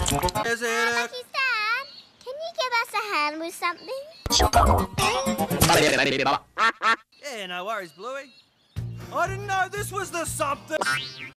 Is it a... Can you give us a hand with something? Yeah, no worries, Bluey. I didn't know this was the something.